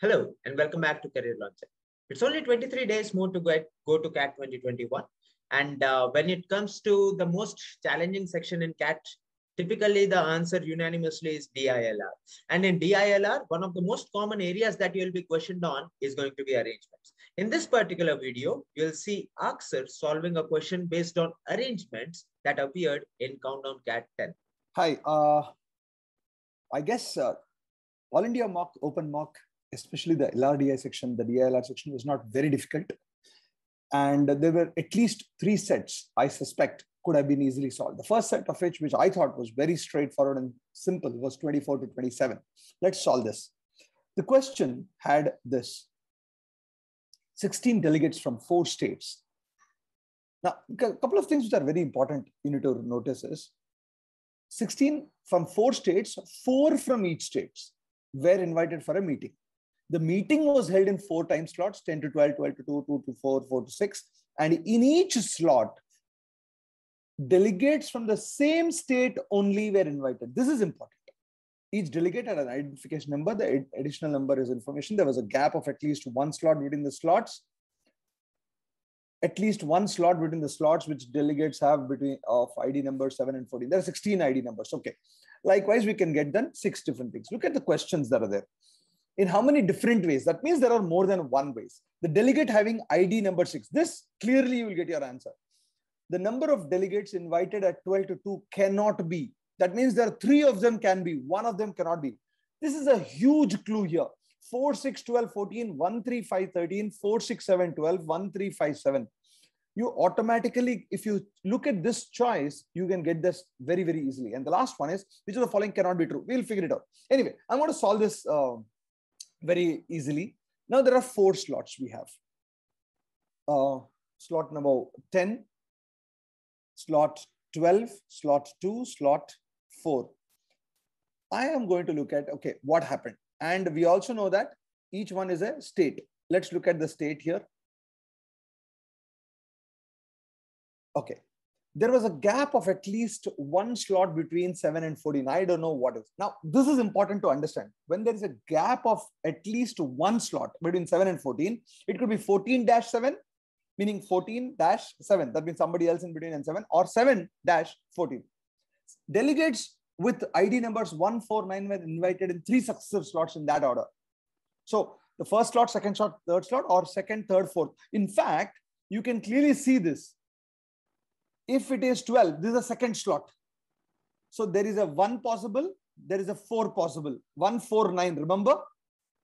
Hello and welcome back to Career Launcher. It's only 23 days more to get, go to CAT 2021. And uh, when it comes to the most challenging section in CAT, typically the answer unanimously is DILR. And in DILR, one of the most common areas that you'll be questioned on is going to be arrangements. In this particular video, you'll see Aksar solving a question based on arrangements that appeared in Countdown CAT 10. Hi, uh, I guess uh, All India mock, open mock especially the LRDI section, the DILR section was not very difficult. And there were at least three sets, I suspect, could have been easily solved. The first set of which, which I thought was very straightforward and simple, was 24 to 27. Let's solve this. The question had this 16 delegates from four states. Now, a couple of things which are very important you need to notice is 16 from four states, four from each states were invited for a meeting. The meeting was held in four time slots 10 to 12, 12 to 2, 2 to 4, 4 to 6. And in each slot, delegates from the same state only were invited. This is important. Each delegate had an identification number. The additional number is information. There was a gap of at least one slot between the slots. At least one slot between the slots which delegates have between of ID number 7 and 14. There are 16 ID numbers. Okay. Likewise, we can get done six different things. Look at the questions that are there in how many different ways? That means there are more than one ways. The delegate having ID number six, this clearly you will get your answer. The number of delegates invited at 12 to 2 cannot be. That means there are three of them can be, one of them cannot be. This is a huge clue here. 4, 6, 12, 14, 1, 3, 5, 13, 4, 6, 7, 12, 1, 3, 5, 7. You automatically, if you look at this choice, you can get this very, very easily. And the last one is, which of the following cannot be true? We'll figure it out. Anyway, I'm going to solve this uh, very easily. Now there are four slots we have. Uh, slot number 10, slot 12, slot 2, slot 4. I am going to look at, okay, what happened? And we also know that each one is a state. Let's look at the state here. Okay, there was a gap of at least one slot between 7 and 14. I don't know what is. Now, this is important to understand. When there is a gap of at least one slot between 7 and 14, it could be 14 7, meaning 14 dash 7. That means somebody else in between and 7, or 7 dash 14. Delegates with ID numbers 1, 4, 9 were invited in three successive slots in that order. So the first slot, second slot, third slot, or second, third, fourth. In fact, you can clearly see this if it is 12, this is a second slot. So there is a 1 possible, there is a 4 possible. 1, 4, 9, remember?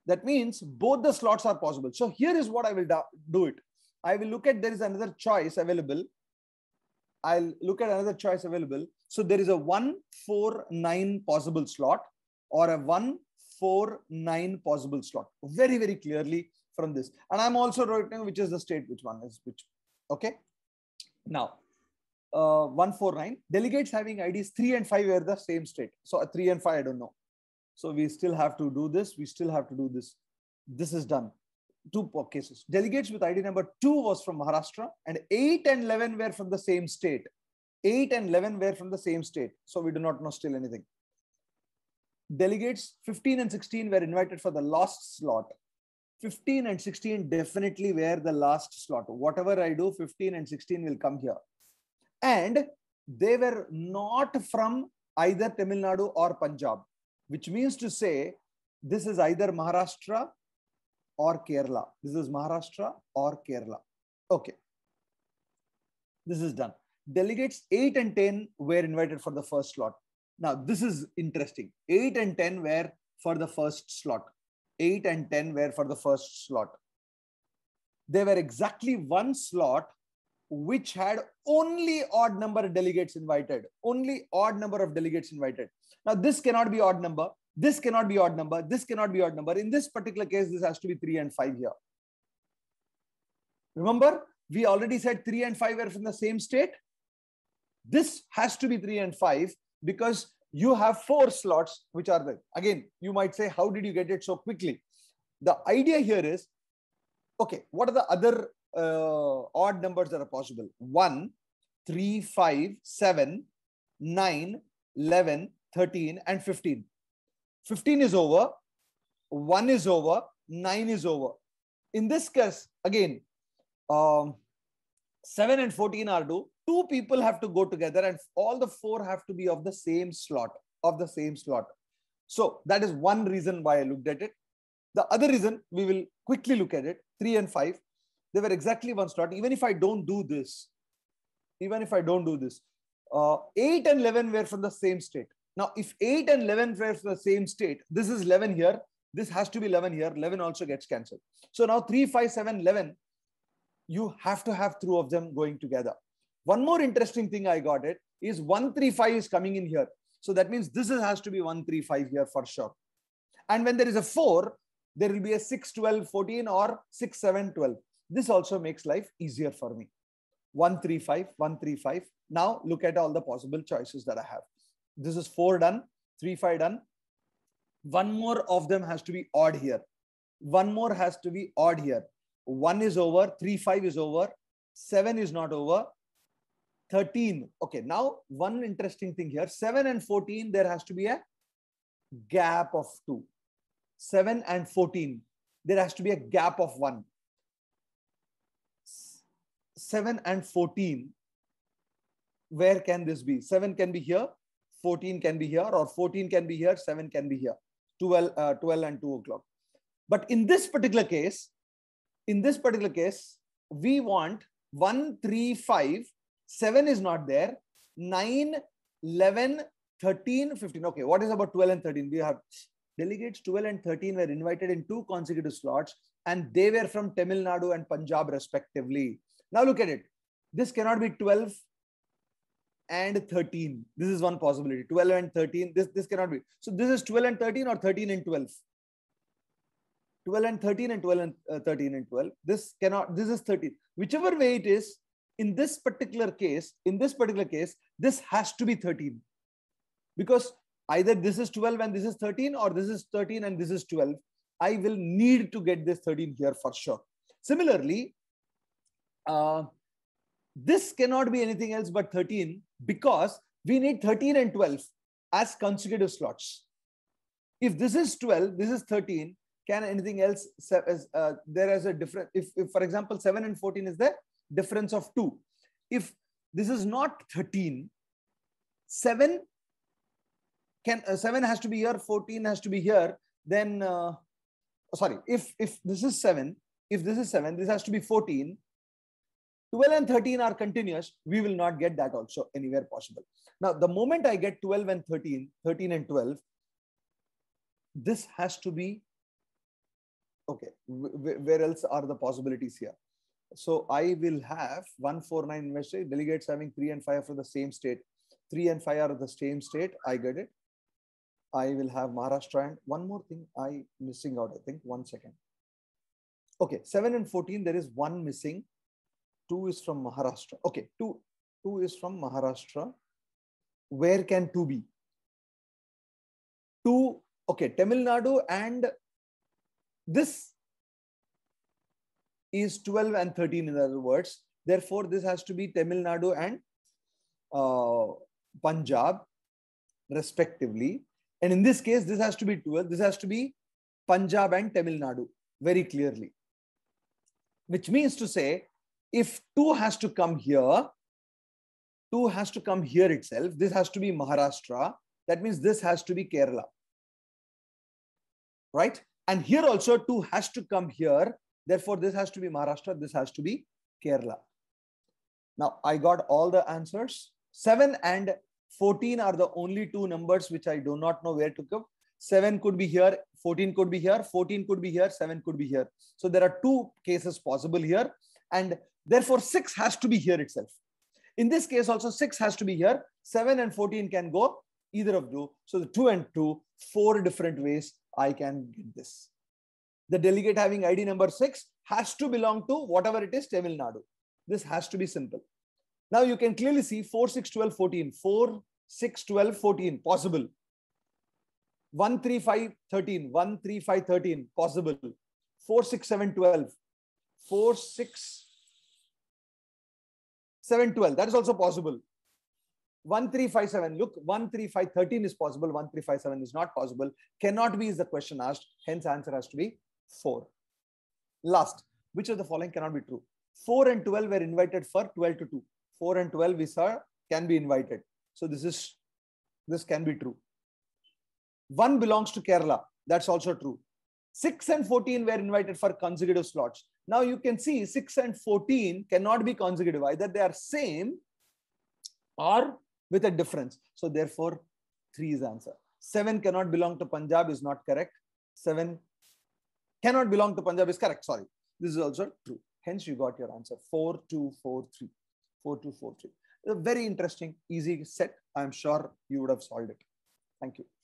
That means both the slots are possible. So here is what I will do it. I will look at there is another choice available. I'll look at another choice available. So there is a 1, 4, 9 possible slot or a 1, 4, 9 possible slot. Very, very clearly from this. And I'm also writing which is the state, which one is which. Okay. Now, uh, 149. Delegates having IDs 3 and 5 are the same state. So uh, 3 and 5, I don't know. So we still have to do this. We still have to do this. This is done. Two cases. Delegates with ID number 2 was from Maharashtra and 8 and 11 were from the same state. 8 and 11 were from the same state. So we do not know still anything. Delegates 15 and 16 were invited for the last slot. 15 and 16 definitely were the last slot. Whatever I do, 15 and 16 will come here and they were not from either Tamil Nadu or Punjab, which means to say this is either Maharashtra or Kerala. This is Maharashtra or Kerala. Okay. This is done. Delegates 8 and 10 were invited for the first slot. Now, this is interesting. 8 and 10 were for the first slot. 8 and 10 were for the first slot. They were exactly one slot which had only odd number of delegates invited, only odd number of delegates invited. Now, this cannot be odd number. This cannot be odd number. This cannot be odd number. In this particular case, this has to be 3 and 5 here. Remember, we already said 3 and 5 are from the same state. This has to be 3 and 5 because you have four slots which are there. Again, you might say, how did you get it so quickly? The idea here is, okay, what are the other uh, odd numbers that are possible 1 3 5 7 9 11, 13, and 15. 15 is over, 1 is over, 9 is over. In this case, again, um, 7 and 14 are due. Two people have to go together and all the four have to be of the same slot, of the same slot. So that is one reason why I looked at it. The other reason, we will quickly look at it, 3 and 5, they were exactly one slot. Even if I don't do this, even if I don't do this, uh, 8 and 11 were from the same state. Now, if 8 and 11 were the same state, this is 11 here, this has to be 11 here, 11 also gets cancelled. So now 3, 5, 7, 11, you have to have two of them going together. One more interesting thing I got it is 135 is coming in here. So that means this has to be 135 here for sure. And when there is a 4, there will be a 6, 12, 14 or 6, 7, 12. This also makes life easier for me. 135, 135. Now look at all the possible choices that I have. This is 4 done, 3, 5 done. One more of them has to be odd here. One more has to be odd here. 1 is over, 3, 5 is over, 7 is not over, 13. Okay, now one interesting thing here 7 and 14, there has to be a gap of 2. 7 and 14, there has to be a gap of 1. 7 and 14, where can this be? 7 can be here, 14 can be here, or 14 can be here, 7 can be here, 12, uh, 12 and 2 o'clock. But in this particular case, in this particular case, we want 1, 3, 5, 7 is not there, 9, 11, 13, 15. Okay, what is about 12 and 13? We have delegates 12 and 13 were invited in two consecutive slots and they were from Tamil Nadu and Punjab respectively. Now look at it. This cannot be 12 and 13. This is one possibility. 12 and 13. This, this cannot be. So this is 12 and 13 or 13 and 12. 12 and 13 and 12 and uh, 13 and 12. This cannot, this is 13. Whichever way it is, in this particular case, in this particular case, this has to be 13. Because either this is 12 and this is 13 or this is 13 and this is 12. I will need to get this 13 here for sure. Similarly, uh, this cannot be anything else but 13 because we need 13 and 12 as consecutive slots. If this is 12, this is 13, can anything else, uh, there is a different, if, if for example, 7 and 14 is the difference of 2. If this is not 13, 7 can, uh, 7 has to be here, 14 has to be here, then, uh, sorry, if, if this is 7, if this is 7, this has to be 14, 12 and 13 are continuous, we will not get that also anywhere possible. Now, the moment I get 12 and 13, 13 and 12, this has to be, okay, where else are the possibilities here? So I will have 149 investor delegates having 3 and 5 for the same state. 3 and 5 are the same state. I get it. I will have Maharashtra and one more thing I missing out, I think. One second. Okay, 7 and 14, there is one missing two is from Maharashtra. Okay, two, two is from Maharashtra. Where can two be? Two, okay, Tamil Nadu and this is 12 and 13 in other words. Therefore, this has to be Tamil Nadu and uh, Punjab respectively. And in this case, this has to be 12. This has to be Punjab and Tamil Nadu very clearly. Which means to say if 2 has to come here, 2 has to come here itself. This has to be Maharashtra. That means this has to be Kerala. Right? And here also 2 has to come here. Therefore, this has to be Maharashtra. This has to be Kerala. Now, I got all the answers. 7 and 14 are the only two numbers which I do not know where to go. 7 could be here, 14 could be here, 14 could be here, 7 could be here. So there are two cases possible here. And Therefore, 6 has to be here itself. In this case, also 6 has to be here. 7 and 14 can go either of two. So the 2 and 2, four different ways I can get this. The delegate having ID number 6 has to belong to whatever it is, Tamil Nadu. This has to be simple. Now you can clearly see 4, 6, 12, 14. 4, 6, 12, 14, possible. 1, 3, 5, 13. 1, 3, 5, 13, possible. 4, 6, 7, 12. 4, 6, 712 that is also possible 1357. Look, 13513 is possible. 1357 is not possible. Cannot be is the question asked. Hence, answer has to be 4. Last, which of the following cannot be true? 4 and 12 were invited for 12 to 2. 4 and 12 we saw can be invited. So this is this can be true. 1 belongs to Kerala. That's also true. 6 and 14 were invited for consecutive slots. Now you can see 6 and 14 cannot be consecutive. Either they are same or with a difference. So therefore, 3 is answer. 7 cannot belong to Punjab is not correct. 7 cannot belong to Punjab is correct. Sorry. This is also true. Hence, you got your answer 4, 2, 4, 3. 4, 2, 4, 3. A very interesting, easy set. I'm sure you would have solved it. Thank you.